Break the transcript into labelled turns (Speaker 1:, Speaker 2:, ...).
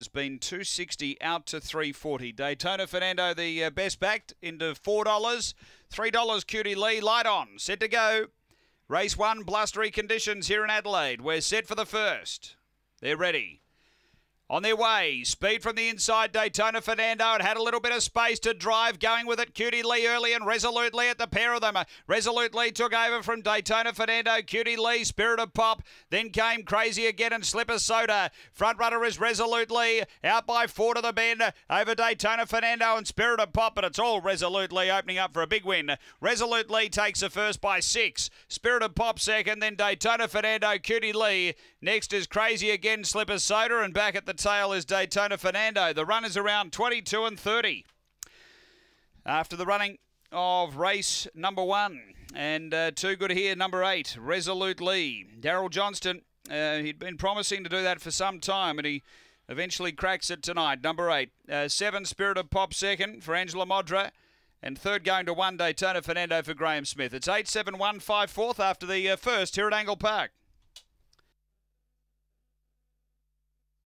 Speaker 1: has been 260 out to 340. Daytona Fernando, the uh, best backed, into $4. $3 Cutie Lee, light on, set to go. Race one, blustery conditions here in Adelaide. We're set for the first. They're ready. On their way, speed from the inside, Daytona Fernando. It had a little bit of space to drive, going with it. Cutie Lee early and resolutely at the pair of them. Resolutely took over from Daytona Fernando. Cutie Lee, Spirit of Pop. Then came Crazy again and Slipper Soda. Front runner is resolutely out by four to the bend over Daytona Fernando and Spirit of Pop, but it's all resolutely opening up for a big win. Resolutely takes the first by six. Spirit of Pop second, then Daytona Fernando, Cutie Lee. Next is Crazy again, Slipper Soda, and back at the tail is Daytona Fernando. The run is around 22 and 30. After the running of race number one, and uh, too good here, number eight, Resolute Lee. Daryl Johnston, uh, he'd been promising to do that for some time, and he eventually cracks it tonight. Number eight, uh, seven, Spirit of Pop second for Angela Modra. And third going to one Daytona Fernando for Graham Smith. It's 8 7 1 5 fourth after the uh, first here at Angle Park.